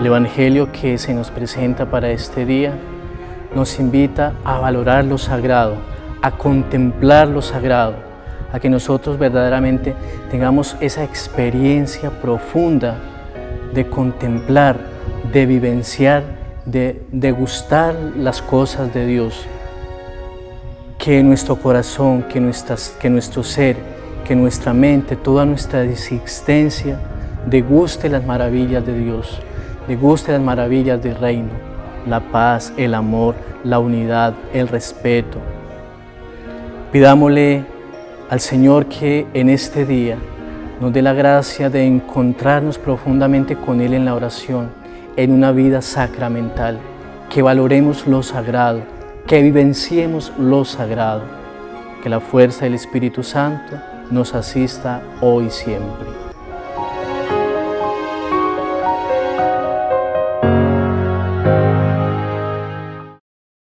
El Evangelio que se nos presenta para este día nos invita a valorar lo sagrado, a contemplar lo sagrado, a que nosotros verdaderamente tengamos esa experiencia profunda de contemplar, de vivenciar, de degustar las cosas de Dios. Que nuestro corazón, que, nuestras, que nuestro ser, que nuestra mente, toda nuestra existencia deguste las maravillas de Dios, deguste las maravillas del reino, la paz, el amor, la unidad, el respeto. Pidámosle al Señor que en este día nos dé la gracia de encontrarnos profundamente con Él en la oración, en una vida sacramental, que valoremos lo sagrado, que vivenciemos lo sagrado, que la fuerza del Espíritu Santo nos asista hoy y siempre.